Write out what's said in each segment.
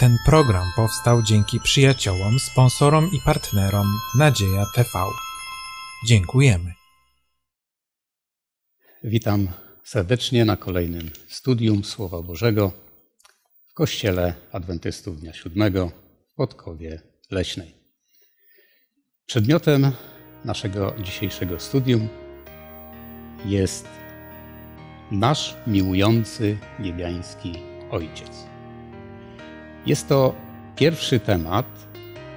Ten program powstał dzięki przyjaciołom, sponsorom i partnerom Nadzieja TV. Dziękujemy. Witam serdecznie na kolejnym studium Słowa Bożego w Kościele Adwentystów Dnia Siódmego w Podkowie Leśnej. Przedmiotem naszego dzisiejszego studium jest nasz miłujący niebiański Ojciec. Jest to pierwszy temat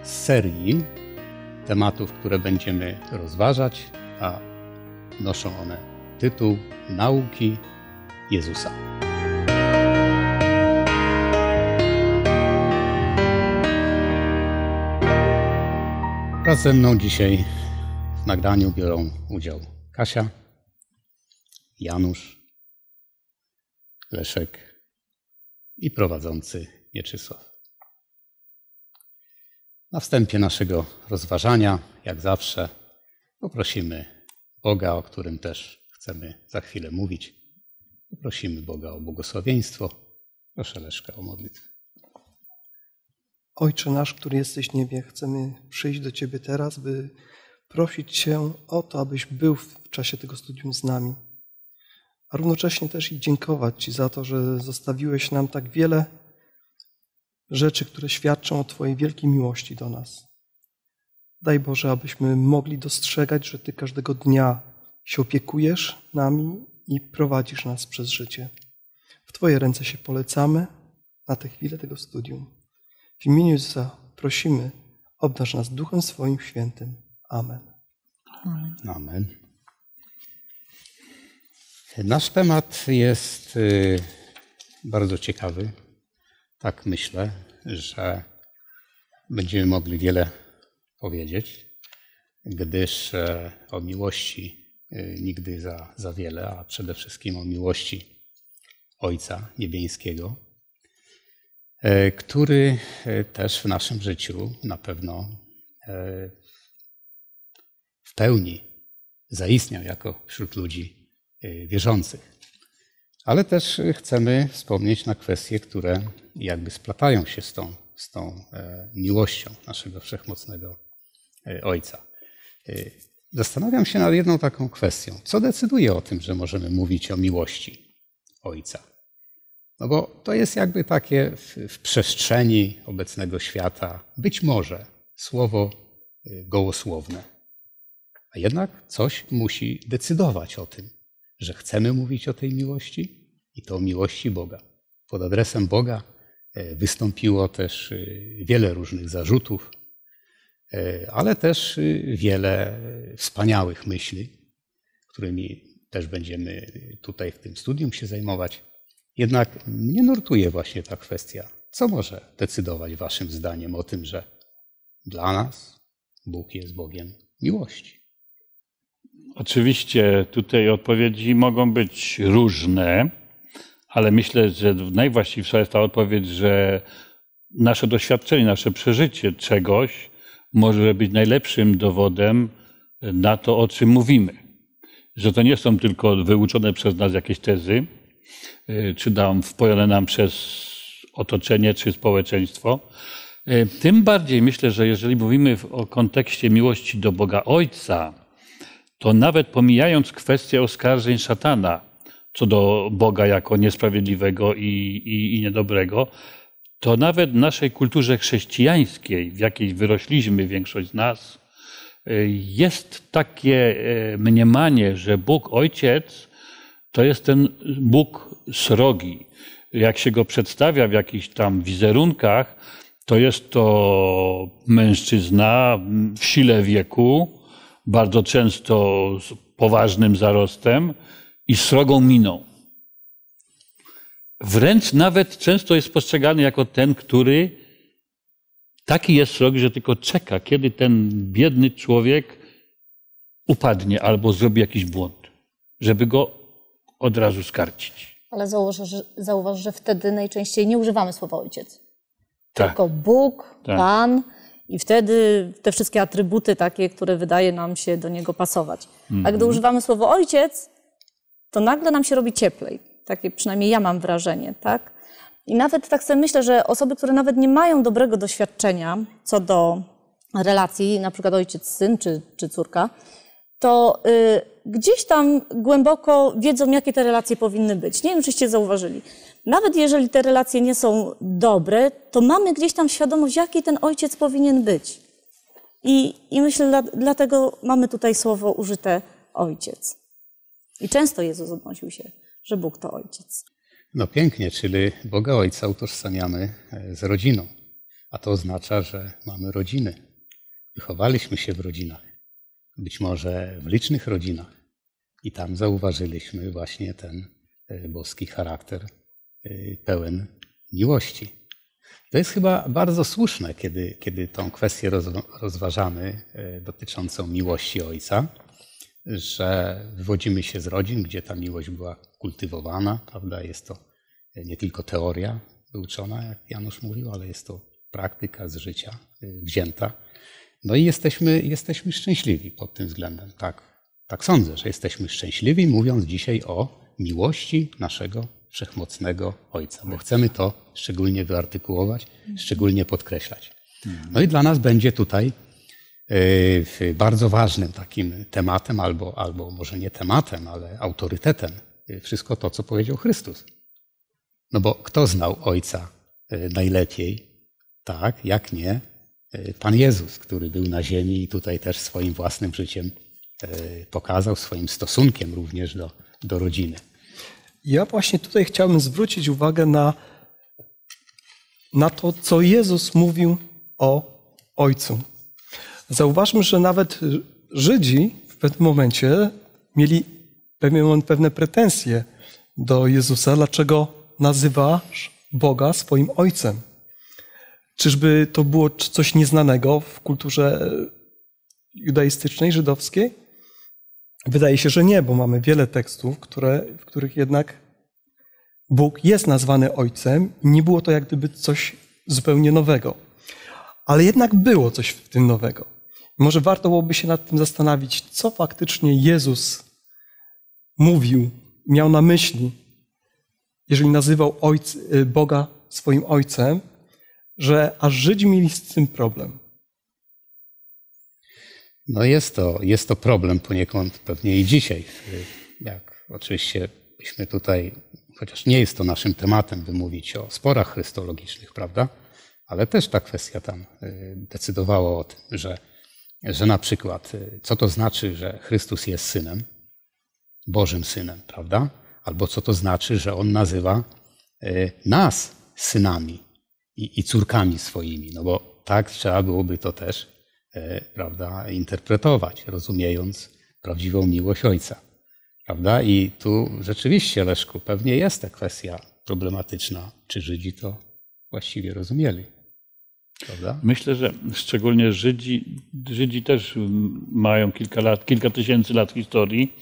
z serii tematów, które będziemy rozważać, a noszą one tytuł Nauki Jezusa. Wraz ze mną dzisiaj w nagraniu biorą udział Kasia, Janusz, Leszek i prowadzący Mieczysław. Na wstępie naszego rozważania, jak zawsze, poprosimy Boga, o którym też chcemy za chwilę mówić. Poprosimy Boga o błogosławieństwo. Proszę Leszka o modlitwę. Ojcze nasz, który jesteś w niebie, chcemy przyjść do Ciebie teraz, by prosić Cię o to, abyś był w czasie tego studium z nami. A równocześnie też i dziękować Ci za to, że zostawiłeś nam tak wiele rzeczy, które świadczą o Twojej wielkiej miłości do nas. Daj Boże, abyśmy mogli dostrzegać, że Ty każdego dnia się opiekujesz nami i prowadzisz nas przez życie. W Twoje ręce się polecamy na tę chwilę tego studium. W imieniu Jezusa prosimy, obdarz nas Duchem swoim świętym. Amen. Amen. Nasz temat jest y, bardzo ciekawy. Tak myślę, że będziemy mogli wiele powiedzieć, gdyż e, o miłości y, nigdy za, za wiele, a przede wszystkim o miłości Ojca Niebieskiego, e, który e, też w naszym życiu na pewno w pełni zaistniał jako wśród ludzi wierzących. Ale też chcemy wspomnieć na kwestie, które jakby splatają się z tą, z tą miłością naszego wszechmocnego Ojca. Zastanawiam się nad jedną taką kwestią. Co decyduje o tym, że możemy mówić o miłości Ojca? No bo to jest jakby takie w, w przestrzeni obecnego świata, być może słowo gołosłowne. A jednak coś musi decydować o tym, że chcemy mówić o tej miłości i to o miłości Boga. Pod adresem Boga wystąpiło też wiele różnych zarzutów, ale też wiele wspaniałych myśli, którymi też będziemy tutaj w tym studium się zajmować. Jednak mnie nurtuje właśnie ta kwestia. Co może decydować Waszym zdaniem o tym, że dla nas Bóg jest Bogiem miłości? Oczywiście tutaj odpowiedzi mogą być różne, ale myślę, że najwłaściwsza jest ta odpowiedź, że nasze doświadczenie, nasze przeżycie czegoś może być najlepszym dowodem na to, o czym mówimy. Że to nie są tylko wyuczone przez nas jakieś tezy, czy tam wpojone nam przez otoczenie, czy społeczeństwo. Tym bardziej myślę, że jeżeli mówimy o kontekście miłości do Boga Ojca, to nawet pomijając kwestię oskarżeń szatana co do Boga jako niesprawiedliwego i, i, i niedobrego, to nawet w naszej kulturze chrześcijańskiej, w jakiej wyrośliśmy, większość z nas, jest takie mniemanie, że Bóg Ojciec to jest ten Bóg srogi. Jak się go przedstawia w jakichś tam wizerunkach, to jest to mężczyzna w sile wieku, bardzo często z poważnym zarostem i srogą miną. Wręcz nawet często jest postrzegany jako ten, który taki jest srogi, że tylko czeka, kiedy ten biedny człowiek upadnie albo zrobi jakiś błąd, żeby go od razu skarcić. Ale zauważ, że, zauważ, że wtedy najczęściej nie używamy słowa ojciec. Tak. Tylko Bóg, Tak. Pan i wtedy te wszystkie atrybuty takie, które wydaje nam się do Niego pasować. A Mhm. gdy używamy słowa ojciec, to nagle nam się robi cieplej. Takie przynajmniej ja mam wrażenie, tak? I nawet tak sobie myślę, że osoby, które nawet nie mają dobrego doświadczenia co do relacji, na przykład ojciec-syn czy, czy córka, to y, gdzieś tam głęboko wiedzą, jakie te relacje powinny być. Nie wiem, czyście zauważyli. Nawet jeżeli te relacje nie są dobre, to mamy gdzieś tam świadomość, jaki ten ojciec powinien być. I, i myślę, dla, dlatego mamy tutaj słowo użyte ojciec. I często Jezus odnosił się, że Bóg to ojciec. No pięknie, czyli Boga Ojca utożsamiamy e, z rodziną. A to oznacza, że mamy rodziny. Wychowaliśmy się w rodzinach. Być może w licznych rodzinach. I tam zauważyliśmy właśnie ten e, boski charakter e, pełen miłości. To jest chyba bardzo słuszne, kiedy, kiedy tą kwestię rozważamy dotyczącą miłości Ojca że wywodzimy się z rodzin, gdzie ta miłość była kultywowana, prawda? Jest to nie tylko teoria wyuczona, jak Janusz mówił, ale jest to praktyka z życia y, wzięta. No i jesteśmy, jesteśmy szczęśliwi pod tym względem. Tak, tak sądzę, że jesteśmy szczęśliwi, mówiąc dzisiaj o miłości naszego wszechmocnego Ojca, bo chcemy to szczególnie wyartykułować, szczególnie podkreślać. No i dla nas będzie tutaj bardzo ważnym takim tematem, albo, albo może nie tematem, ale autorytetem, e, wszystko to, co powiedział Chrystus. No bo kto znał Ojca e, najlepiej, tak, jak nie Pan Jezus, który był na ziemi i tutaj też swoim własnym życiem pokazał, swoim stosunkiem również do, do rodziny. Ja właśnie tutaj chciałbym zwrócić uwagę na, na to, co Jezus mówił o Ojcu. Zauważmy, że nawet Żydzi w pewnym momencie mieli pewne pretensje do Jezusa, dlaczego nazywasz Boga swoim ojcem. Czyżby to było coś nieznanego w kulturze judaistycznej, żydowskiej? Wydaje się, że nie, bo mamy wiele tekstów, które, w których jednak Bóg jest nazwany ojcem. Nie było to jak gdyby coś zupełnie nowego. Ale jednak było coś w tym nowego. Może warto byłoby się nad tym zastanowić, co faktycznie Jezus mówił, miał na myśli, jeżeli nazywał ojc, y, Boga swoim ojcem, że aż Żydzi mieli z tym problem. No jest to, jest to problem poniekąd pewnie i dzisiaj. Jak oczywiście byśmy tutaj, chociaż nie jest to naszym tematem, wymówić o sporach chrystologicznych, prawda? Ale też ta kwestia tam y, decydowała o tym, że że na przykład, y, co to znaczy, że Chrystus jest synem, Bożym synem, prawda? Albo co to znaczy, że on nazywa y, nas synami i, i córkami swoimi, no bo tak trzeba byłoby to też, prawda, interpretować, rozumiejąc prawdziwą miłość Ojca. Prawda? I tu rzeczywiście, Leszku, pewnie jest ta kwestia problematyczna, czy Żydzi to właściwie rozumieli. Prawda? Myślę, że szczególnie Żydzi, Żydzi też mają kilka lat, kilka tysięcy lat historii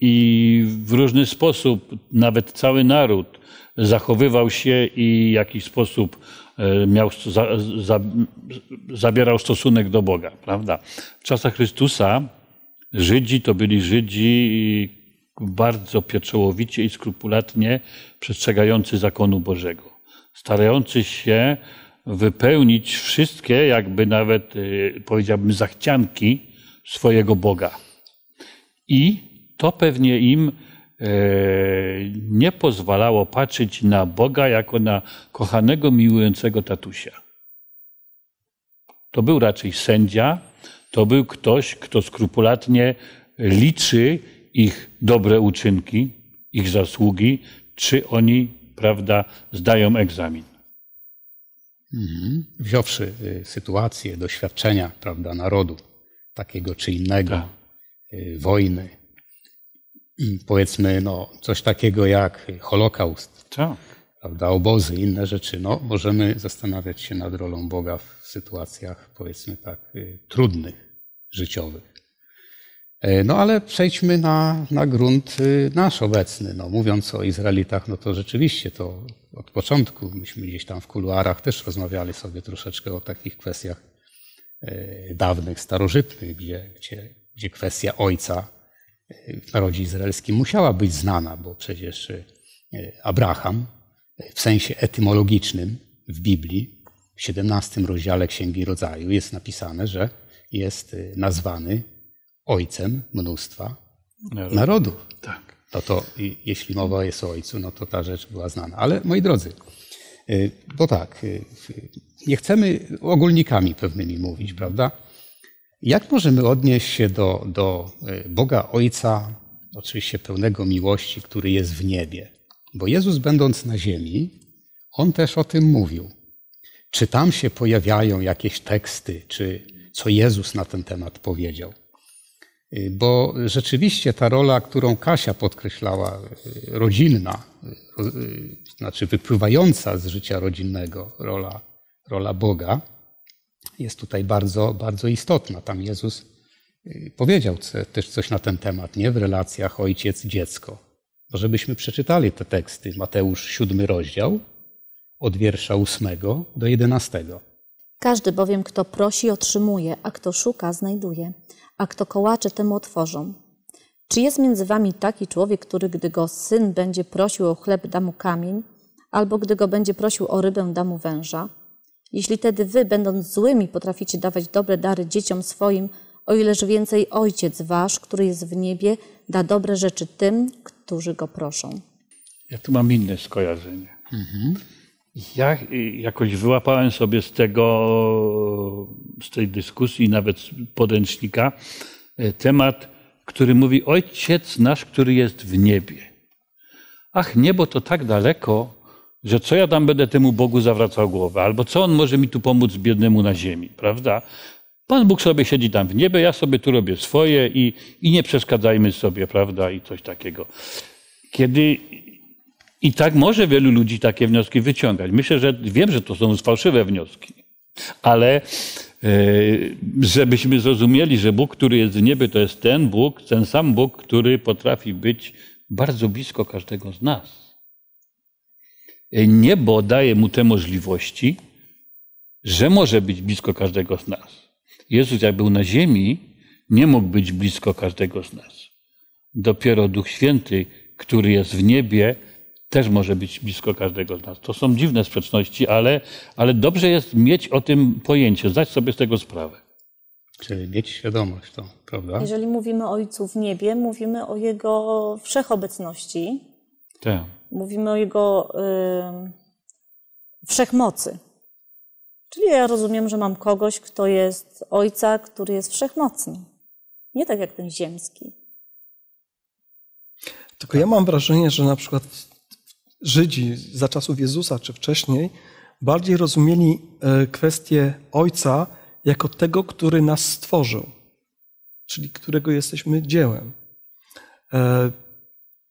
i w różny sposób nawet cały naród zachowywał się i w jakiś sposób e, miał, za, za, zabierał stosunek do Boga, prawda? W czasach Chrystusa Żydzi to byli Żydzi bardzo pieczołowicie i skrupulatnie przestrzegający zakonu Bożego, starający się wypełnić wszystkie, jakby nawet y, powiedziałbym, zachcianki swojego Boga. I to pewnie im e, nie pozwalało patrzeć na Boga jako na kochanego, miłującego tatusia. To był raczej sędzia, to był ktoś, kto skrupulatnie liczy ich dobre uczynki, ich zasługi, czy oni, prawda, zdają egzamin. Mhm. Wziąwszy y, sytuację, doświadczenia prawda, narodu takiego czy innego, tak. Y, wojny, powiedzmy no, coś takiego jak Holokaust, tak. prawda, obozy, inne rzeczy, no, możemy zastanawiać się nad rolą Boga w sytuacjach powiedzmy tak y, trudnych, życiowych. E, no ale przejdźmy na, na grunt nasz obecny. No, mówiąc o Izraelitach, no to rzeczywiście to od początku. Myśmy gdzieś tam w kuluarach też rozmawiali sobie troszeczkę o takich kwestiach e, dawnych, starożytnych, gdzie, gdzie, gdzie kwestia ojca e, w narodzie izraelskim musiała być znana, bo przecież Abraham w sensie etymologicznym w Biblii, w 17 rozdziale Księgi Rodzaju jest napisane, że jest y, nazwany ojcem mnóstwa Narod. narodów. Tak. No to i- jeśli mowa jest o ojcu, no to ta rzecz była znana. Ale moi drodzy, y, bo tak, y, y, nie chcemy ogólnikami pewnymi mówić, prawda? Jak możemy odnieść się do, do y, Boga Ojca, oczywiście pełnego miłości, który jest w niebie? Bo Jezus, będąc na ziemi, on też o tym mówił. Czy tam się pojawiają jakieś teksty, czy co Jezus na ten temat powiedział? Y, Bo rzeczywiście ta rola, którą Kasia podkreślała, y, rodzinna, y, znaczy wypływająca z życia rodzinnego, rola, rola Boga, jest tutaj bardzo, bardzo istotna. Tam Jezus powiedział też coś na ten temat, nie? W relacjach ojciec-dziecko. To żebyśmy przeczytali te teksty. Mateusz, siódmy rozdział, od wiersza ósmego do jedenastego. Każdy bowiem, kto prosi, otrzymuje, a kto szuka, znajduje, a kto kołacze, temu otworzą. Czy jest między wami taki człowiek, który, gdy go syn będzie prosił o chleb, da mu kamień, albo gdy go będzie prosił o rybę, da mu węża? Jeśli tedy wy, będąc złymi, potraficie dawać dobre dary dzieciom swoim, o ileż więcej Ojciec wasz, który jest w niebie, da dobre rzeczy tym, którzy go proszą. Ja tu mam inne skojarzenie. Ja jakoś wyłapałem sobie z tego, z tej dyskusji, nawet z podręcznika, y, temat, który mówi Ojciec nasz, który jest w niebie. Ach, niebo to tak daleko, że co ja tam będę temu Bogu zawracał głowę, albo co On może mi tu pomóc biednemu na ziemi, prawda? Pan Bóg sobie siedzi tam w niebie, ja sobie tu robię swoje i, i nie przeszkadzajmy sobie, prawda? I coś takiego. Kiedy i tak może wielu ludzi takie wnioski wyciągać. Myślę, że wiem, że to są fałszywe wnioski, ale e, żebyśmy zrozumieli, że Bóg, który jest w niebie, to jest ten Bóg, ten sam Bóg, który potrafi być bardzo blisko każdego z nas. E, Niebo daje mu te możliwości, że może być blisko każdego z nas. Jezus, jak był na ziemi, nie mógł być blisko każdego z nas. Dopiero Duch Święty, który jest w niebie, też może być blisko każdego z nas. To są dziwne sprzeczności, ale, ale dobrze jest mieć o tym pojęcie, zdać sobie z tego sprawę. Czyli mieć świadomość to, prawda? Jeżeli mówimy o Ojcu w niebie, mówimy o Jego wszechobecności, Tak. mówimy o Jego y, wszechmocy. Czyli ja rozumiem, że mam kogoś, kto jest Ojca, który jest wszechmocny. Nie tak jak ten ziemski. Tylko ja mam wrażenie, że na przykład Żydzi za czasów Jezusa czy wcześniej bardziej rozumieli e, kwestię Ojca jako tego, który nas stworzył, czyli którego jesteśmy dziełem. E,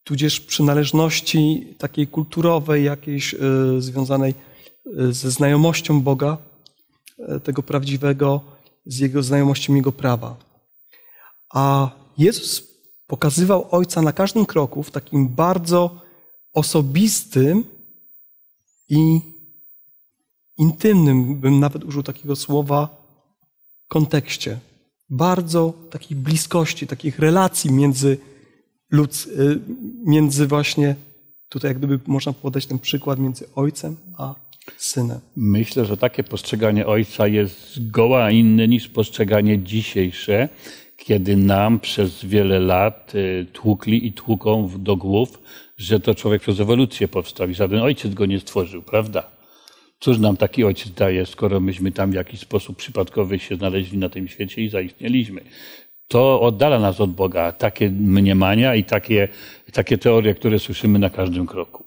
Tudzież przynależności takiej kulturowej, jakiejś e, związanej ze znajomością Boga, tego prawdziwego, z jego znajomością Jego prawa. A Jezus pokazywał Ojca na każdym kroku w takim bardzo osobistym i intymnym, bym nawet użył takiego słowa, kontekście. Bardzo takiej bliskości, takich relacji między, ludz, y, między właśnie, tutaj jak gdyby można podać ten przykład, między Ojcem a Synem. Myślę, że takie postrzeganie Ojca jest zgoła inne niż postrzeganie dzisiejsze, kiedy nam przez wiele lat y, tłukli i tłuką do głów, że to człowiek przez ewolucję powstał i żaden ojciec go nie stworzył, prawda? Cóż nam taki ojciec daje, skoro myśmy tam w jakiś sposób przypadkowy się znaleźli na tym świecie i zaistnieliśmy? To oddala nas od Boga. Takie mniemania i takie, takie teorie, które słyszymy na każdym kroku.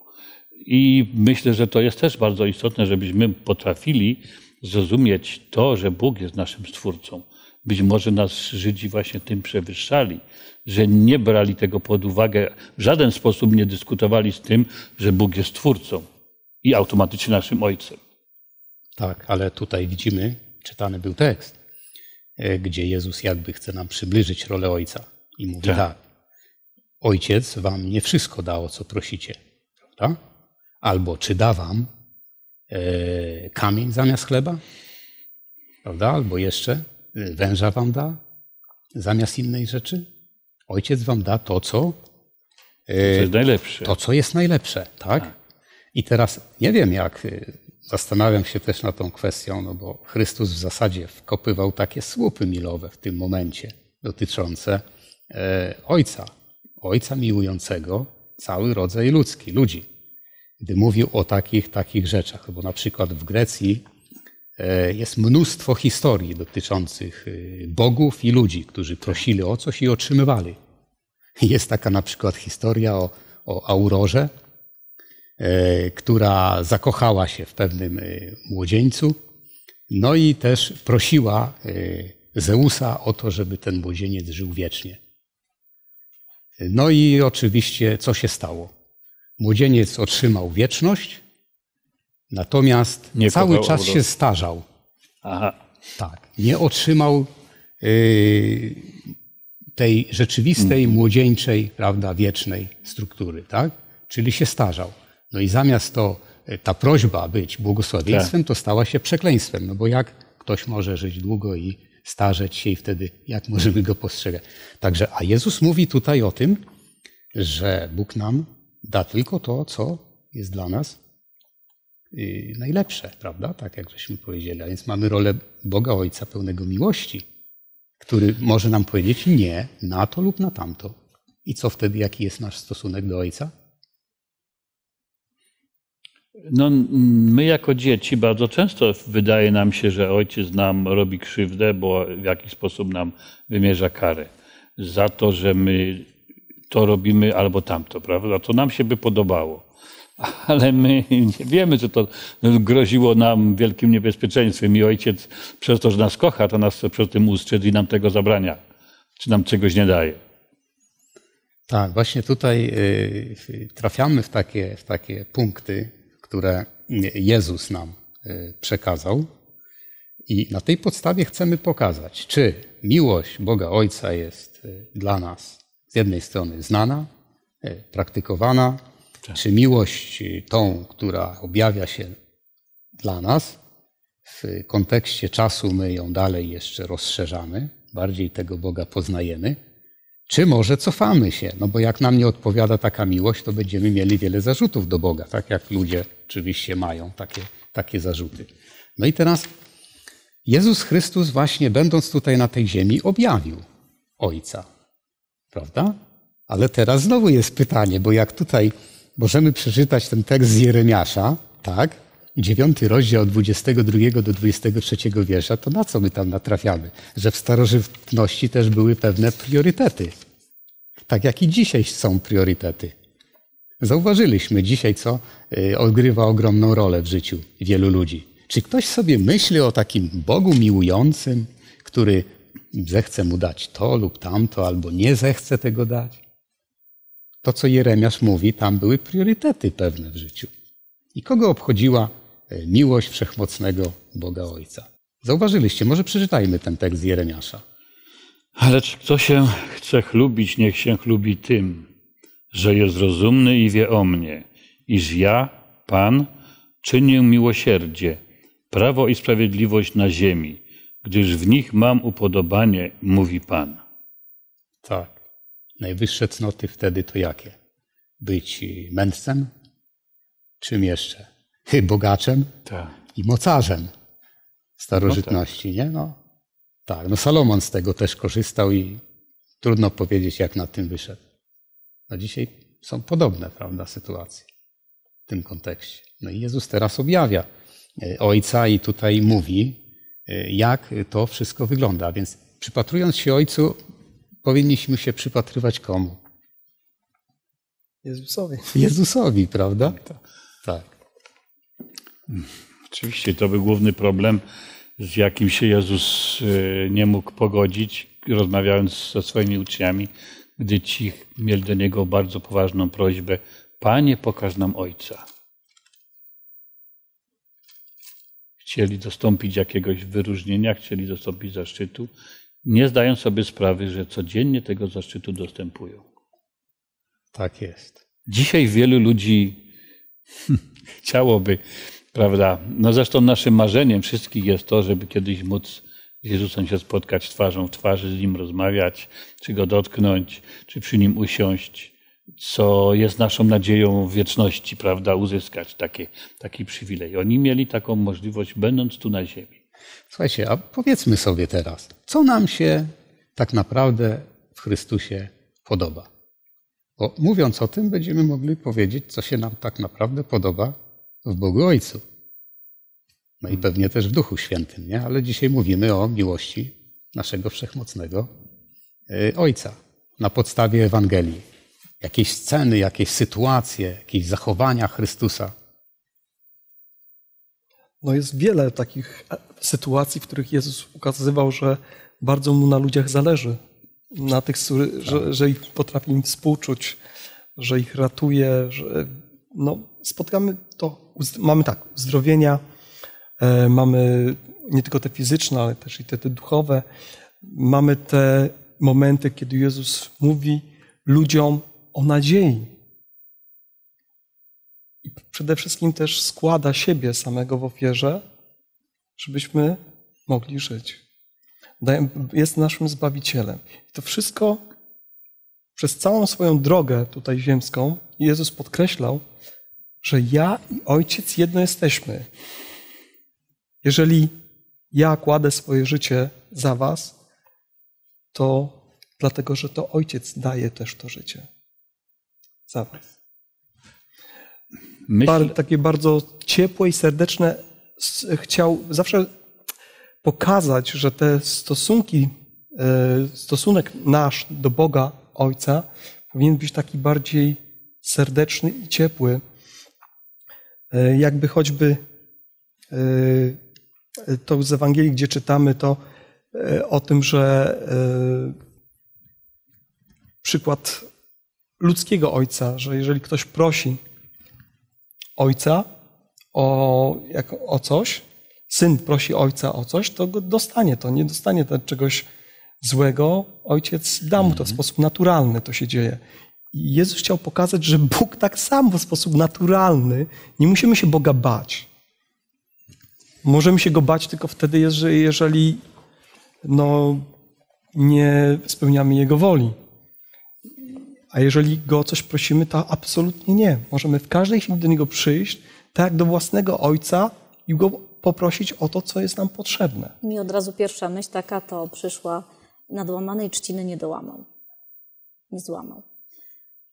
I myślę, że to jest też bardzo istotne, żebyśmy potrafili zrozumieć to, że Bóg jest naszym Stwórcą. Być może nas Żydzi właśnie tym przewyższali, że nie brali tego pod uwagę, w żaden sposób nie dyskutowali z tym, że Bóg jest Twórcą i automatycznie naszym Ojcem. Tak, ale tutaj widzimy, czytany był tekst, e, gdzie Jezus jakby chce nam przybliżyć rolę Ojca. I mówi Tak. tak. Ojciec wam nie wszystko da, o co prosicie. Prawda? Albo czy da wam e, kamień zamiast chleba? Prawda? Albo jeszcze węża wam da zamiast innej rzeczy? Ojciec wam da to, co To jest najlepsze. to, co jest najlepsze, tak? I teraz nie wiem, jak y, zastanawiam się też nad tą kwestią, no bo Chrystus w zasadzie wkopywał takie słupy milowe w tym momencie dotyczące e, Ojca, Ojca miłującego cały rodzaj ludzki, ludzi. Gdy mówił o takich, takich rzeczach, bo na przykład w Grecji jest mnóstwo historii dotyczących y, bogów i ludzi, którzy prosili o coś i otrzymywali. Jest taka na przykład historia o, o Aurorze, e, która zakochała się w pewnym e, młodzieńcu, no i też prosiła e, Zeusa o to, żeby ten młodzieniec żył wiecznie. No i oczywiście co się stało? Młodzieniec otrzymał wieczność, natomiast Nie cały czas się starzał. Aha. Tak. Nie otrzymał y, tej rzeczywistej, młodzieńczej, prawda, wiecznej struktury, tak? Czyli się starzał. No i zamiast to, y, ta prośba być błogosławieństwem, to stała się przekleństwem. No bo jak ktoś może żyć długo i starzeć się i wtedy jak możemy go postrzegać? Także, a Jezus mówi tutaj o tym, że Bóg nam da tylko to, co jest dla nas najlepsze, prawda? Tak jak żeśmy powiedzieli. A więc mamy rolę Boga Ojca pełnego miłości, który może nam powiedzieć nie na to lub na tamto. I co wtedy, jaki jest nasz stosunek do Ojca? No, my jako dzieci bardzo często wydaje nam się, że ojciec nam robi krzywdę, bo w jakiś sposób nam wymierza karę za to, że my to robimy albo tamto, prawda? To nam się by podobało. Ale my nie wiemy, że to groziło nam wielkim niebezpieczeństwem i ojciec przez to, że nas kocha, to nas przed tym ustrzec i nam tego zabrania, czy nam czegoś nie daje. Tak, właśnie tutaj y, trafiamy w takie, w takie punkty, które Jezus nam y, przekazał. I na tej podstawie chcemy pokazać, czy miłość Boga Ojca jest y, dla nas z jednej strony znana, y, praktykowana, czy miłość tą, która objawia się dla nas, w kontekście czasu my ją dalej jeszcze rozszerzamy, bardziej tego Boga poznajemy, czy może cofamy się? No bo jak nam nie odpowiada taka miłość, to będziemy mieli wiele zarzutów do Boga, tak jak ludzie oczywiście mają takie, takie zarzuty. No i teraz Jezus Chrystus właśnie będąc tutaj na tej ziemi objawił Ojca, prawda? Ale teraz znowu jest pytanie, bo jak tutaj możemy przeczytać ten tekst z Jeremiasza, tak? Dziewiąty rozdział od 22 do 23 wiersza, to na co my tam natrafiamy? Że w starożytności też były pewne priorytety. Tak jak i dzisiaj są priorytety. Zauważyliśmy dzisiaj, co y, odgrywa ogromną rolę w życiu wielu ludzi. Czy ktoś sobie myśli o takim Bogu miłującym, który zechce mu dać to lub tamto, albo nie zechce tego dać? To, co Jeremiasz mówi, tam były priorytety pewne w życiu. I kogo obchodziła e, miłość wszechmocnego Boga Ojca? Zauważyliście, może przeczytajmy ten tekst z Jeremiasza. Ale czy kto się chce chlubić, niech się chlubi tym, że jest rozumny i wie o mnie, iż ja, Pan, czynię miłosierdzie, prawo i sprawiedliwość na ziemi, gdyż w nich mam upodobanie, mówi Pan. Tak. Najwyższe cnoty wtedy to jakie? Być mędrcem? Czym jeszcze? Bogaczem Tak. i mocarzem starożytności, nie? No, tak, no Salomon z tego też korzystał i trudno powiedzieć, jak na tym wyszedł. No dzisiaj są podobne, prawda, sytuacje w tym kontekście. No i Jezus teraz objawia e, Ojca i tutaj mówi, e, jak to wszystko wygląda. Więc przypatrując się Ojcu, powinniśmy się przypatrywać komu? Jezusowi. Jezusowi, prawda? Tak. Oczywiście to był główny problem, z jakim się Jezus e, nie mógł pogodzić, rozmawiając ze swoimi uczniami, gdy ci mieli do Niego bardzo poważną prośbę: Panie, pokaż nam Ojca. Chcieli dostąpić jakiegoś wyróżnienia, chcieli dostąpić zaszczytu, nie zdając sobie sprawy, że codziennie tego zaszczytu dostępują. Tak jest. Dzisiaj wielu ludzi chciałoby, prawda? No zresztą naszym marzeniem wszystkich jest to, żeby kiedyś móc z Jezusem się spotkać twarzą w twarzy, z Nim rozmawiać, czy Go dotknąć, czy przy Nim usiąść. co jest naszą nadzieją w wieczności, prawda, uzyskać takie, taki przywilej. Oni mieli taką możliwość, będąc tu na ziemi. Słuchajcie, a powiedzmy sobie teraz, co nam się tak naprawdę w Chrystusie podoba? Bo mówiąc o tym, będziemy mogli powiedzieć, co się nam tak naprawdę podoba w Bogu Ojcu. No i pewnie też w Duchu Świętym, nie? Ale dzisiaj mówimy o miłości naszego wszechmocnego y, Ojca na podstawie Ewangelii. Jakieś sceny, jakieś sytuacje, jakieś zachowania Chrystusa. No jest wiele takich e, sytuacji, w których Jezus ukazywał, że bardzo mu na ludziach zależy. Na tych, że, że ich potrafi im współczuć, że ich ratuje, że no, spotkamy to, mamy tak, uzdrowienia, e, mamy nie tylko te fizyczne, ale też i te, te duchowe. Mamy te momenty, kiedy Jezus mówi ludziom o nadziei. I przede wszystkim też składa siebie samego w ofierze, żebyśmy mogli żyć. Jest naszym Zbawicielem. I to wszystko przez całą swoją drogę tutaj ziemską Jezus podkreślał, że ja i Ojciec jedno jesteśmy. Jeżeli ja kładę swoje życie za Was, to dlatego, że to Ojciec daje też to życie za Was. Myślę... takie bardzo ciepłe i serdeczne. Chciał zawsze pokazać, że te stosunki, e, stosunek nasz do Boga Ojca powinien być taki bardziej serdeczny i ciepły. E, jakby choćby e, to z Ewangelii, gdzie czytamy to o tym, że przykład ludzkiego ojca, że jeżeli ktoś prosi ojca o, jak, o coś, syn prosi ojca o coś, to go dostanie to, nie dostanie to czegoś złego. Ojciec da mu to w mhm. sposób naturalny, to się dzieje. I Jezus chciał pokazać, że Bóg tak samo w sposób naturalny, nie musimy się Boga bać. Możemy się Go bać tylko wtedy, jeżeli no, nie spełniamy Jego woli. A jeżeli go o coś prosimy, to absolutnie nie. Możemy w każdej chwili do niego przyjść, tak jak do własnego ojca i go poprosić o to, co jest nam potrzebne. Mi od razu pierwsza myśl taka to przyszła, nadłamanej trzciny nie dołamał. Nie złamał.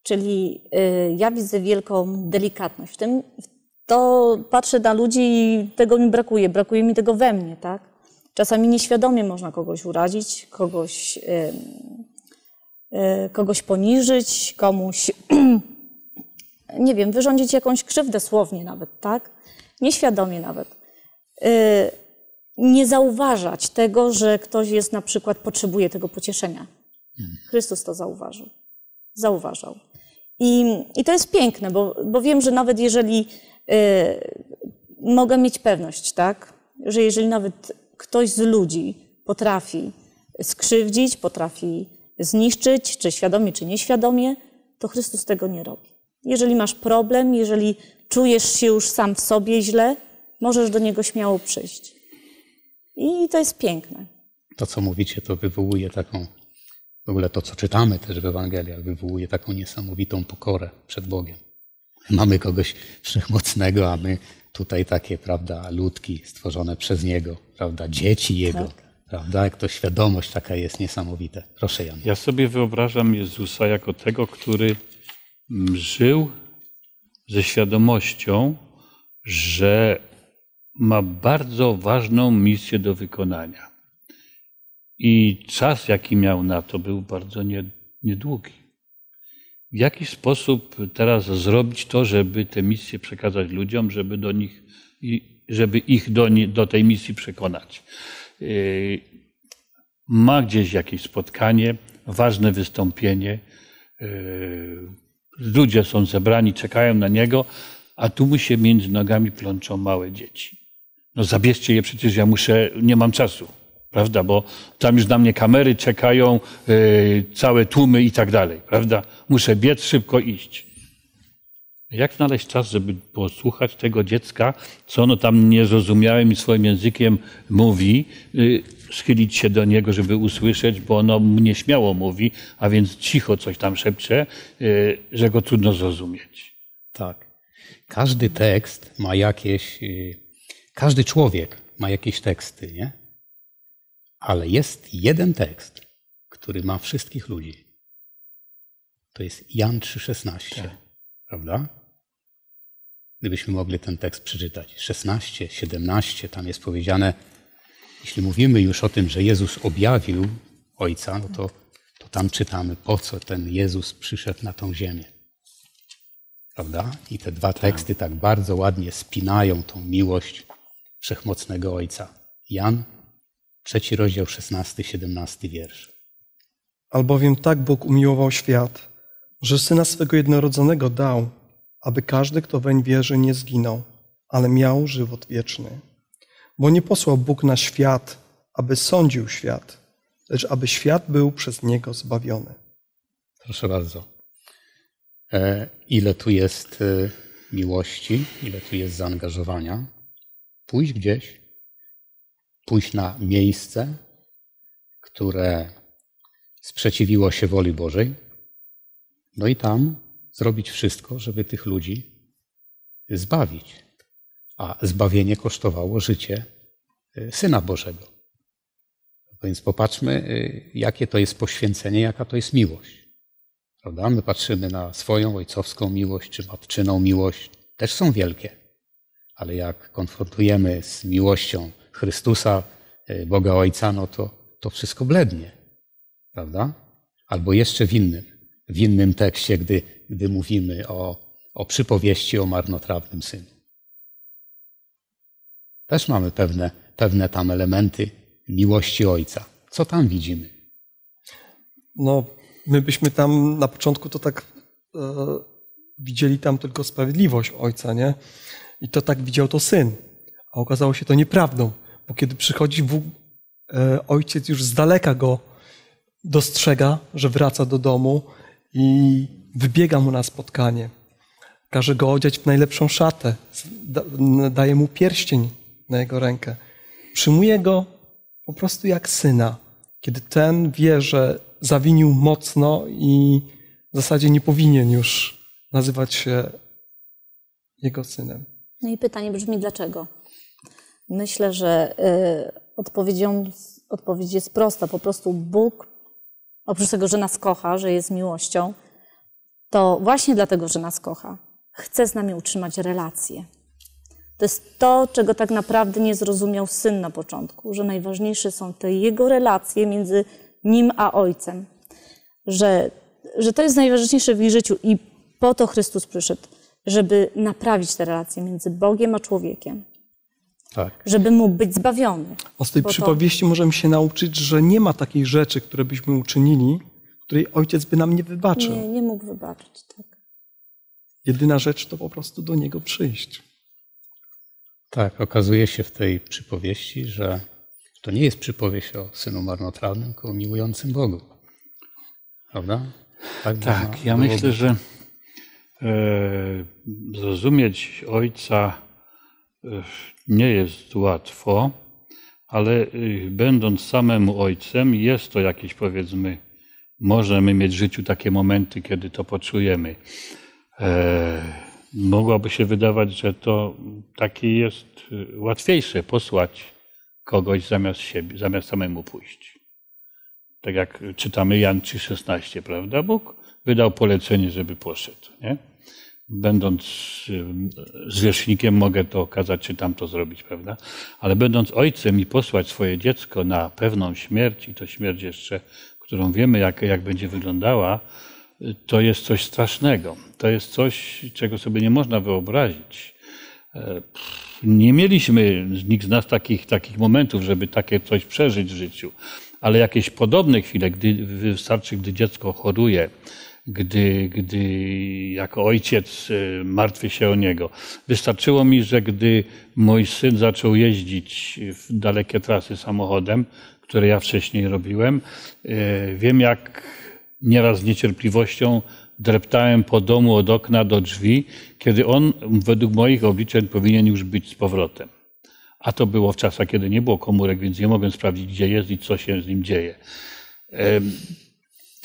Czyli y, ja widzę wielką delikatność w tym. To patrzę na ludzi i tego mi brakuje. Brakuje mi tego we mnie, tak? Czasami nieświadomie można kogoś urazić, kogoś kogoś poniżyć, komuś, nie wiem, wyrządzić jakąś krzywdę słownie nawet, tak? Nieświadomie nawet. Y, nie zauważać tego, że ktoś jest na przykład, potrzebuje tego pocieszenia. Chrystus to zauważył. Zauważał. I, i to jest piękne, bo, bo wiem, że nawet jeżeli y, mogę mieć pewność, tak, że jeżeli nawet ktoś z ludzi potrafi skrzywdzić, potrafi zniszczyć, czy świadomie, czy nieświadomie, to Chrystus tego nie robi. Jeżeli masz problem, jeżeli czujesz się już sam w sobie źle, możesz do Niego śmiało przyjść. I to jest piękne. To, co mówicie, to wywołuje taką, w ogóle to, co czytamy też w Ewangeliach, wywołuje taką niesamowitą pokorę przed Bogiem. Mamy kogoś wszechmocnego, a my tutaj takie, prawda, ludki stworzone przez Niego, prawda, dzieci Jego. Tak. Prawda? Jak to świadomość taka jest niesamowita. Proszę Jan. Ja sobie wyobrażam Jezusa jako tego, który żył ze świadomością, że ma bardzo ważną misję do wykonania. I czas, jaki miał na to, był bardzo niedługi. W jaki sposób teraz zrobić to, żeby tę misję przekazać ludziom, żeby do nich, żeby ich do, do tej misji przekonać? Y, ma gdzieś jakieś spotkanie, ważne wystąpienie. Y, ludzie są zebrani, czekają na niego, a tu mu się między nogami plączą małe dzieci. No zabierzcie je, przecież ja muszę, nie mam czasu, prawda, bo tam już na mnie kamery czekają, yy, całe tłumy i tak dalej, prawda. Muszę biec, szybko iść. Jak znaleźć czas, żeby posłuchać tego dziecka, co ono tam niezrozumiałym i swoim językiem mówi, y, schylić się do niego, żeby usłyszeć, bo ono nieśmiało mówi, a więc cicho coś tam szepcze, y, że go trudno zrozumieć. Tak. Każdy tekst ma jakieś, y, każdy człowiek ma jakieś teksty, nie? Ale jest jeden tekst, który ma wszystkich ludzi. To jest Jan 3,16. Tak. Prawda? Gdybyśmy mogli ten tekst przeczytać. 16, 17, tam jest powiedziane, jeśli mówimy już o tym, że Jezus objawił Ojca, no to, to tam czytamy, po co ten Jezus przyszedł na tą ziemię. Prawda? I te dwa teksty tak bardzo ładnie spinają tą miłość wszechmocnego Ojca. Jan, trzeci rozdział, 16-17 wiersz. Albowiem tak Bóg umiłował świat, że Syna swego jednorodzonego dał, aby każdy, kto weń wierzy, nie zginął, ale miał żywot wieczny. Bo nie posłał Bóg na świat, aby sądził świat, lecz aby świat był przez Niego zbawiony. Proszę bardzo. E, ile tu jest e, miłości, ile tu jest zaangażowania. Pójść gdzieś, pójść na miejsce, które sprzeciwiło się woli Bożej, no i tam zrobić wszystko, żeby tych ludzi zbawić. A zbawienie kosztowało życie y, Syna Bożego. Więc popatrzmy, y, jakie to jest poświęcenie, jaka to jest miłość. Prawda? My patrzymy na swoją ojcowską miłość czy matczyną miłość, też są wielkie. Ale jak konfrontujemy z miłością Chrystusa, y, Boga Ojca, no to, to wszystko blednie. Prawda? Albo jeszcze w innym w innym tekście, gdy, gdy mówimy o, o przypowieści o marnotrawnym synu. Też mamy pewne, pewne tam elementy miłości Ojca. Co tam widzimy? No, my byśmy tam na początku to tak e, widzieli tam tylko sprawiedliwość Ojca, nie? I to tak widział to Syn. A okazało się to nieprawdą, bo kiedy przychodzi w, e, Ojciec już z daleka go dostrzega, że wraca do domu, i wybiega mu na spotkanie. Każe go odziać w najlepszą szatę, daje mu pierścień na jego rękę. Przyjmuje go po prostu jak syna, kiedy ten wie, że zawinił mocno i w zasadzie nie powinien już nazywać się jego synem. No i pytanie brzmi dlaczego? Myślę, że y, odpowiedzią, odpowiedź jest prosta. Po prostu Bóg oprócz tego, że nas kocha, że jest miłością, to właśnie dlatego, że nas kocha, chce z nami utrzymać relacje. To jest to, czego tak naprawdę nie zrozumiał syn na początku, że najważniejsze są te jego relacje między nim a ojcem. Że, że to jest najważniejsze w ich życiu i po to Chrystus przyszedł, żeby naprawić te relacje między Bogiem a człowiekiem. Tak. Żeby mógł być zbawiony. A z tej przypowieści to... możemy się nauczyć, że nie ma takiej rzeczy, które byśmy uczynili, której ojciec by nam nie wybaczył. Nie, nie mógł wybaczyć, tak. Jedyna rzecz to po prostu do niego przyjść. Tak, okazuje się w tej przypowieści, że to nie jest przypowieść o synu marnotrawnym, tylko o miłującym Bogu. Prawda? Tak, tak ja myślę, że e, zrozumieć ojca e, nie jest łatwo, ale y, będąc samemu ojcem, jest to jakieś powiedzmy, możemy mieć w życiu takie momenty, kiedy to poczujemy. E, mogłoby się wydawać, że to takie jest y, łatwiejsze posłać kogoś zamiast siebie, zamiast samemu pójść. Tak jak czytamy Jan 3,16, prawda? Bóg wydał polecenie, żeby poszedł. Nie? będąc zwierzchnikiem, mogę to okazać, czy tam to zrobić, prawda? Ale będąc ojcem i posłać swoje dziecko na pewną śmierć, i to śmierć jeszcze, którą wiemy, jak, jak będzie wyglądała, to jest coś strasznego. To jest coś, czego sobie nie można wyobrazić. E, nie mieliśmy, nikt z nas takich, takich momentów, żeby takie coś przeżyć w życiu, ale jakieś podobne chwile, gdy wystarczy, gdy dziecko choruje, gdy, gdy jako ojciec y, martwię się o niego. Wystarczyło mi, że gdy mój syn zaczął jeździć w dalekie trasy samochodem, które ja wcześniej robiłem, y, wiem jak nieraz z niecierpliwością dreptałem po domu od okna do drzwi, kiedy on według moich obliczeń powinien już być z powrotem. A to było w czasach, kiedy nie było komórek, więc nie mogłem sprawdzić, gdzie jest i co się z nim dzieje.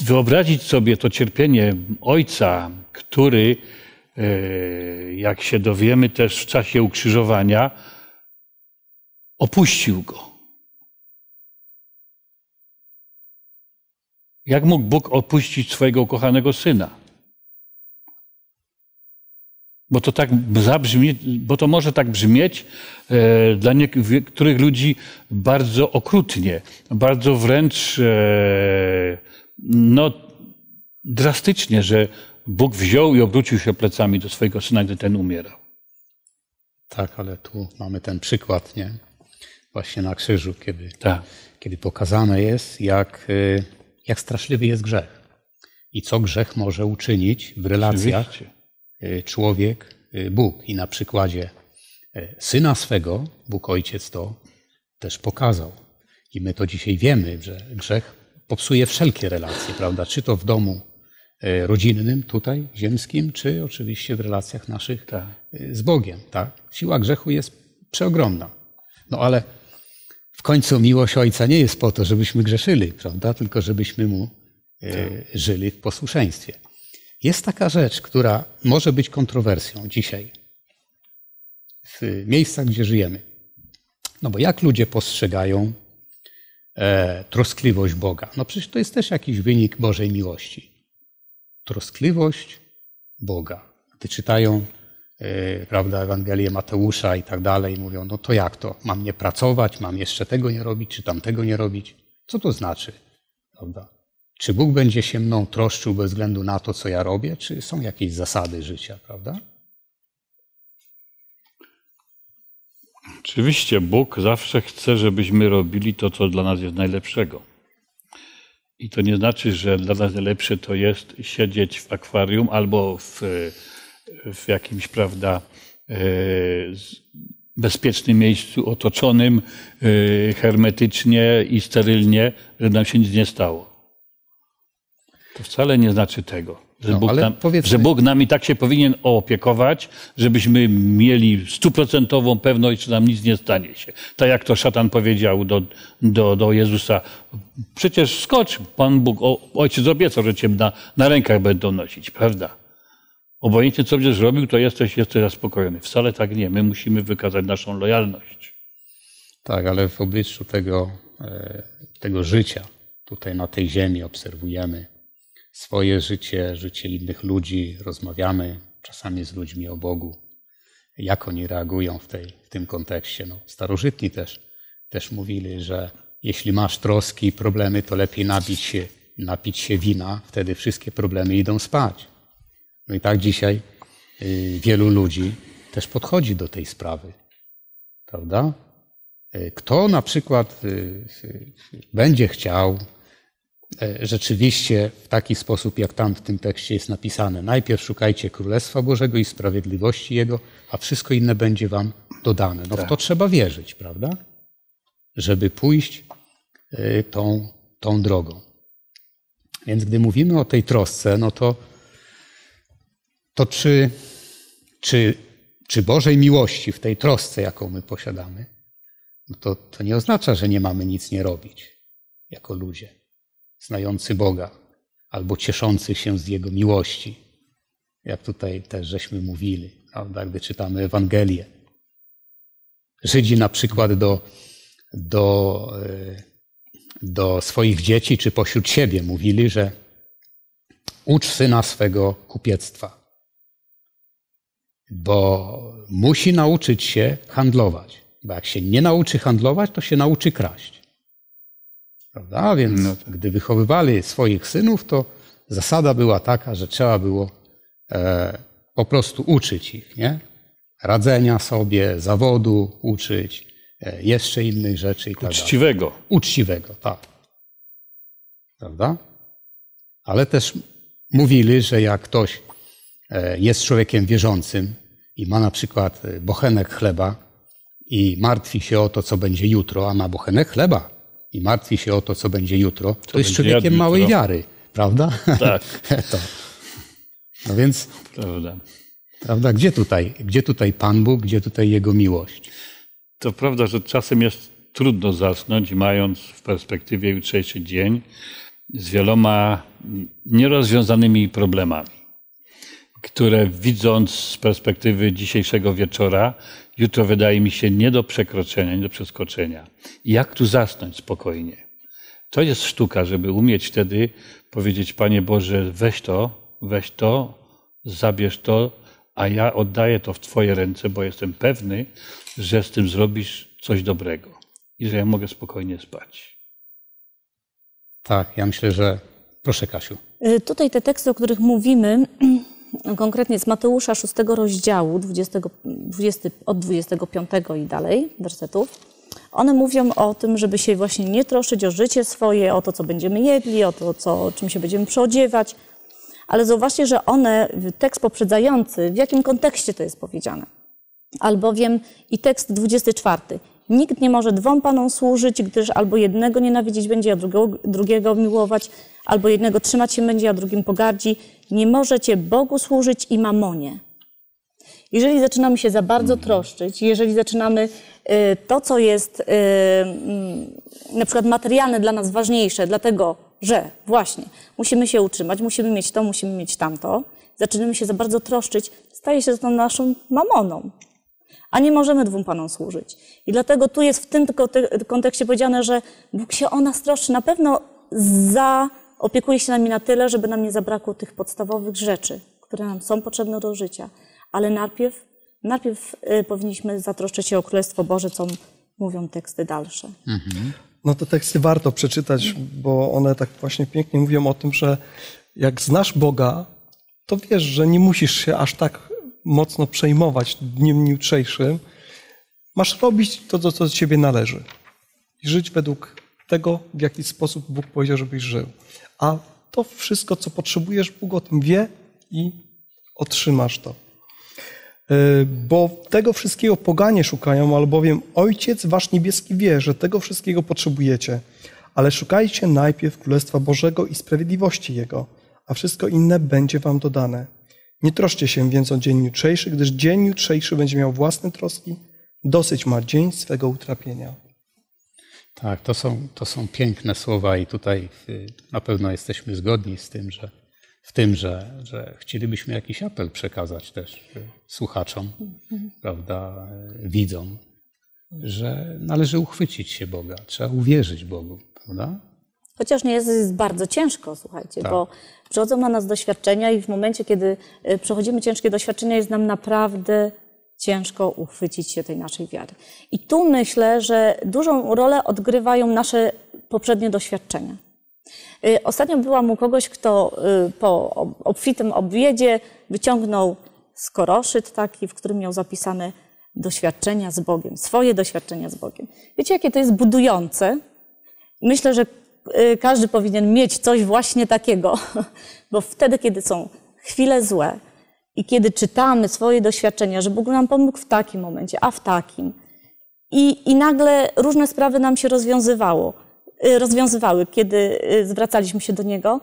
Wyobrazić sobie to cierpienie ojca, który, e, jak się dowiemy też w czasie ukrzyżowania, opuścił go. Jak mógł Bóg opuścić swojego ukochanego syna? Bo to tak zabrzmi, bo to może tak brzmieć e, dla niektórych ludzi bardzo okrutnie, bardzo wręcz e, no, drastycznie, że Bóg wziął i obrócił się plecami do swojego syna, gdy ten umierał. Tak, ale tu mamy ten przykład, nie? Właśnie na krzyżu, kiedy, Tak. kiedy pokazane jest, jak, y, jak straszliwy jest grzech. I co grzech może uczynić w relacjach y, człowiek, y, Bóg. I na przykładzie syna swego, Bóg Ojciec to też pokazał. I my to dzisiaj wiemy, że grzech popsuje wszelkie relacje, prawda? Czy to w domu y, rodzinnym, tutaj, ziemskim, czy oczywiście w relacjach naszych Tak. y, z Bogiem. Tak? Siła grzechu jest przeogromna. No ale w końcu miłość Ojca nie jest po to, żebyśmy grzeszyli, prawda? Tylko żebyśmy Mu y, żyli w posłuszeństwie. Jest taka rzecz, która może być kontrowersją dzisiaj w miejscach, gdzie żyjemy. No bo jak ludzie postrzegają e, troskliwość Boga? No przecież to jest też jakiś wynik Bożej miłości. Troskliwość Boga. Gdy czytają e, prawda, Ewangelię Mateusza i tak dalej, mówią, no to jak to? Mam nie pracować, mam jeszcze tego nie robić, czy tamtego nie robić? Co to znaczy? Prawda? Czy Bóg będzie się mną troszczył bez względu na to, co ja robię, czy są jakieś zasady życia, prawda? Oczywiście Bóg zawsze chce, żebyśmy robili to, co dla nas jest najlepszego. I to nie znaczy, że dla nas najlepsze to jest siedzieć w akwarium albo w, w jakimś, prawda, e, bezpiecznym miejscu, otoczonym e, hermetycznie i sterylnie, żeby nam się nic nie stało. To wcale nie znaczy tego, że, No, Bóg, nam, powiedzmy- że Bóg nami tak się powinien opiekować, żebyśmy mieli stuprocentową pewność, że nam nic nie stanie się. Tak jak to szatan powiedział do, do, do Jezusa, przecież skocz, Pan Bóg, o, Ojciec obiecał, że Cię na, na rękach będą nosić, prawda? Obojętnie co będziesz robił, to jesteś, jesteś zaspokojony. Wcale tak nie. My musimy wykazać naszą lojalność. Tak, ale w obliczu tego, e, tego życia tutaj na tej ziemi obserwujemy swoje życie, życie innych ludzi, rozmawiamy czasami z ludźmi o Bogu, jak oni reagują w, tej, w tym kontekście. No, starożytni też, też mówili, że jeśli masz troski i problemy, to lepiej napić się, napić się wina, wtedy wszystkie problemy idą spać. No i tak dzisiaj y, wielu ludzi też podchodzi do tej sprawy, prawda? Y, Kto na przykład y, będzie chciał rzeczywiście w taki sposób, jak tam w tym tekście jest napisane, najpierw szukajcie Królestwa Bożego i sprawiedliwości Jego, a wszystko inne będzie wam dodane. No w to trzeba wierzyć, prawda? Żeby pójść y, tą, tą drogą. Więc gdy mówimy o tej trosce, no to, to czy, czy, czy Bożej miłości w tej trosce, jaką my posiadamy, no to, to nie oznacza, że nie mamy nic nie robić jako ludzie, znający Boga albo cieszący się z Jego miłości, jak tutaj też żeśmy mówili, prawda, gdy czytamy Ewangelię. Żydzi na przykład do, do, e, do swoich dzieci czy pośród siebie mówili, że ucz syna swego kupiectwa, bo musi nauczyć się handlować. Bo jak się nie nauczy handlować, to się nauczy kraść. Prawda? Więc No tak. gdy wychowywali swoich synów, to zasada była taka, że trzeba było e, po prostu uczyć ich, nie? Radzenia sobie, zawodu uczyć, e, jeszcze innych rzeczy i tak dalej. Uczciwego. Uczciwego, tak. Prawda? Ale też mówili, że jak ktoś e, jest człowiekiem wierzącym i ma na przykład e, bochenek chleba i martwi się o to, co będzie jutro, a ma bochenek chleba i martwi się o to, co będzie jutro, to jest człowiekiem małej jutro. wiary, prawda? Tak, to. No więc, prawda. prawda, gdzie tutaj, gdzie tutaj Pan Bóg, gdzie tutaj Jego miłość? To prawda, że czasem jest trudno zasnąć, mając w perspektywie jutrzejszy dzień z wieloma nierozwiązanymi problemami, które widząc z perspektywy dzisiejszego wieczora, jutro wydaje mi się nie do przekroczenia, nie do przeskoczenia. Jak tu zasnąć spokojnie? To jest sztuka, żeby umieć wtedy powiedzieć, Panie Boże, weź to, weź to, zabierz to, a ja oddaję to w Twoje ręce, bo jestem pewny, że z tym zrobisz coś dobrego i że ja mogę spokojnie spać. Tak, ja myślę, że. Proszę, Kasiu. Y, Tutaj te teksty, o których mówimy, konkretnie z Mateusza 6 rozdziału, 20, 20, od 25 i dalej wersetów, one mówią o tym, żeby się właśnie nie troszczyć o życie swoje, o to, co będziemy jedli, o to, co, czym się będziemy przeodziewać. Ale zauważcie, że one, tekst poprzedzający, w jakim kontekście to jest powiedziane. Albowiem i tekst 24. Nikt nie może dwom panom służyć, gdyż albo jednego nienawidzić będzie, a drugiego, drugiego miłować, albo jednego trzymać się będzie, a drugim pogardzi. Nie możecie Bogu służyć i mamonie. Jeżeli zaczynamy się za bardzo troszczyć, jeżeli zaczynamy y, to, co jest y, mm, na przykład materialne dla nas ważniejsze, dlatego że właśnie musimy się utrzymać, musimy mieć to, musimy mieć tamto, zaczynamy się za bardzo troszczyć, staje się to naszą mamoną. A nie możemy dwóm panom służyć. I dlatego tu jest w tym tylko te- kontekście powiedziane, że Bóg się o nas troszczy. Na pewno zaopiekuje się nami na tyle, żeby nam nie zabrakło tych podstawowych rzeczy, które nam są potrzebne do życia. Ale najpierw, najpierw y, powinniśmy zatroszczyć się o Królestwo Boże, co mówią teksty dalsze. No te teksty warto przeczytać, bo one tak właśnie pięknie mówią o tym, że jak znasz Boga, to wiesz, że nie musisz się aż tak mocno przejmować dniem jutrzejszym. Masz robić to, co do ciebie należy. I żyć według tego, w jaki sposób Bóg powiedział, żebyś żył. A to wszystko, co potrzebujesz, Bóg o tym wie i otrzymasz to. Y, Bo tego wszystkiego poganie szukają, albowiem Ojciec Wasz Niebieski wie, że tego wszystkiego potrzebujecie. Ale szukajcie najpierw Królestwa Bożego i sprawiedliwości Jego, a wszystko inne będzie Wam dodane. Nie troszcie się więc o dzień jutrzejszy, gdyż dzień jutrzejszy będzie miał własne troski. Dosyć ma dzień swego utrapienia. Tak, to są, to są piękne słowa i tutaj y, na pewno jesteśmy zgodni z tym, że w tym, że, że chcielibyśmy jakiś apel przekazać też y, słuchaczom, prawda, y, widzom, że należy uchwycić się Boga, trzeba uwierzyć Bogu, prawda? Chociaż nie jest, jest bardzo ciężko, słuchajcie, Tak. bo przychodzą na nas doświadczenia i w momencie, kiedy y, przechodzimy ciężkie doświadczenia, jest nam naprawdę ciężko uchwycić się tej naszej wiary. I tu myślę, że dużą rolę odgrywają nasze poprzednie doświadczenia. Y, Ostatnio byłam u kogoś, kto y, po ob- obfitym obiedzie wyciągnął skoroszyt taki, w którym miał zapisane doświadczenia z Bogiem, swoje doświadczenia z Bogiem. Wiecie, jakie to jest budujące? Myślę, że każdy powinien mieć coś właśnie takiego, bo wtedy, kiedy są chwile złe i kiedy czytamy swoje doświadczenia, że Bóg nam pomógł w takim momencie, a w takim, i, i nagle różne sprawy nam się rozwiązywało, y, rozwiązywały, kiedy y, zwracaliśmy się do Niego,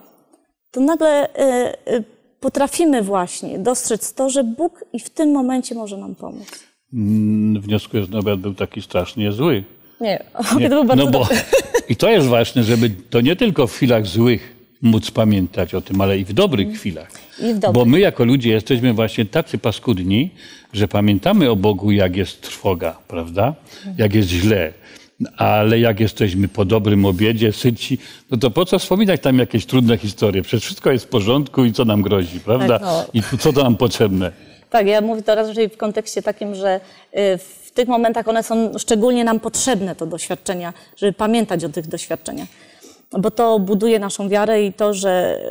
to nagle y, y, potrafimy właśnie dostrzec to, że Bóg i w tym momencie może nam pomóc. Mm, Wnioskuję, że Norbert był taki strasznie zły. Nie, Nie, to był bardzo no bo, dobry. I to jest ważne, żeby to nie tylko w chwilach złych móc pamiętać o tym, ale i w dobrych chwilach. I w dobrych. Bo my jako ludzie jesteśmy właśnie tacy paskudni, że pamiętamy o Bogu, jak jest trwoga, prawda? Jak jest źle. Ale jak jesteśmy po dobrym obiedzie, syci, no to po co wspominać tam jakieś trudne historie? Przecież wszystko jest w porządku i co nam grozi, prawda? Tak, no. I co to nam potrzebne? Tak, ja mówię to raczej w kontekście takim, że y, w tych momentach one są szczególnie nam potrzebne, to doświadczenia, żeby pamiętać o tych doświadczeniach. Bo to buduje naszą wiarę i to, że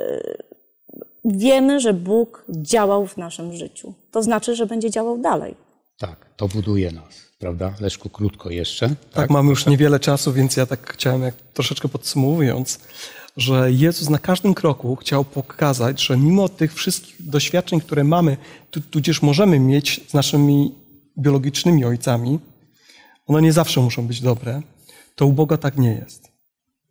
y, wiemy, że Bóg działał w naszym życiu. To znaczy, że będzie działał dalej. Tak, to buduje nas, prawda? Leszku, krótko jeszcze. Tak, mamy już niewiele czasu, więc ja tak chciałem, jak troszeczkę podsumowując, że Jezus na każdym kroku chciał pokazać, że mimo tych wszystkich doświadczeń, które mamy, tu, tudzież możemy mieć z naszymi biologicznymi ojcami, one nie zawsze muszą być dobre, to u Boga tak nie jest.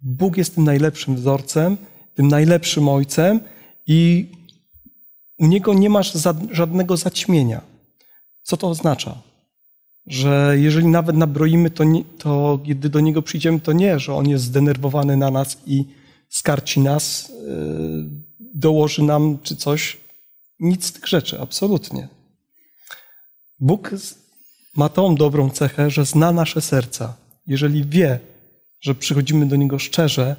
Bóg jest tym najlepszym wzorcem, tym najlepszym ojcem i u Niego nie masz żadnego zaćmienia. Co to oznacza? że jeżeli nawet nabroimy, to, nie, to kiedy do Niego przyjdziemy, to nie, że On jest zdenerwowany na nas i skarci nas, yy, dołoży nam czy coś. Nic z tych rzeczy, absolutnie. Bóg ma tą dobrą cechę, że zna nasze serca. Jeżeli wie, że przychodzimy do Niego szczerze,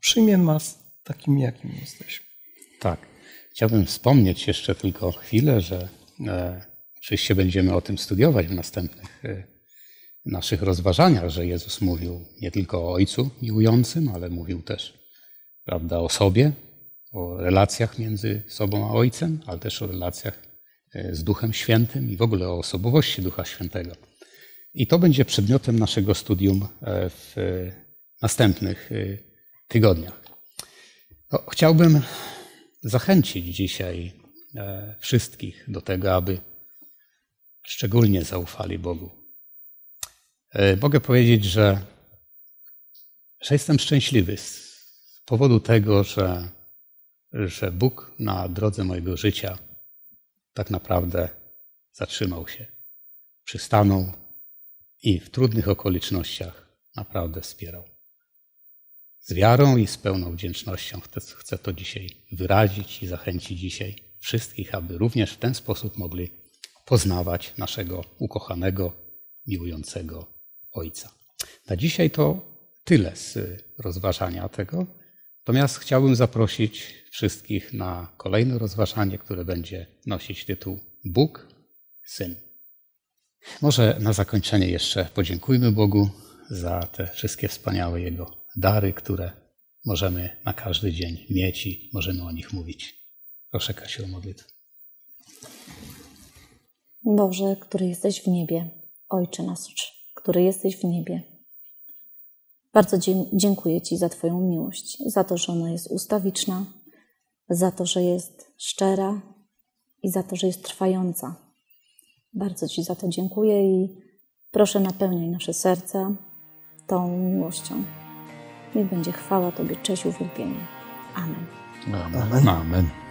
przyjmie nas takimi, jakim jesteśmy. Tak. Chciałbym wspomnieć jeszcze tylko chwilę, że e, oczywiście będziemy o tym studiować w następnych e, naszych rozważaniach, że Jezus mówił nie tylko o Ojcu miłującym, ale mówił też prawda, o sobie, o relacjach między sobą a Ojcem, ale też o relacjach e, z Duchem Świętym i w ogóle o osobowości Ducha Świętego. I to będzie przedmiotem naszego studium e, w następnych e, tygodniach. No, chciałbym zachęcić dzisiaj wszystkich do tego, aby szczególnie zaufali Bogu. Mogę powiedzieć, że, że jestem szczęśliwy z powodu tego, że że Bóg na drodze mojego życia tak naprawdę zatrzymał się, przystanął i w trudnych okolicznościach naprawdę wspierał. Z wiarą i z pełną wdzięcznością chcę, to dzisiaj wyrazić i zachęcić dzisiaj wszystkich, aby również w ten sposób mogli poznawać naszego ukochanego, miłującego Ojca. Na dzisiaj to tyle z rozważania tego. Natomiast chciałbym zaprosić wszystkich na kolejne rozważanie, które będzie nosić tytuł Bóg, Syn. Może na zakończenie jeszcze podziękujmy Bogu za te wszystkie wspaniałe Jego dary, które możemy na każdy dzień mieć i możemy o nich mówić. Proszę Kasiu o modlitwę. Boże, który jesteś w niebie, Ojcze nasz, który jesteś w niebie, bardzo dziękuję Ci za Twoją miłość, za to, że ona jest ustawiczna, za to, że jest szczera i za to, że jest trwająca. Bardzo Ci za to dziękuję i proszę napełniaj nasze serca tą miłością. Niech będzie chwała Tobie, cześć, uwielbienie. Amen. Amen. Amen. Thank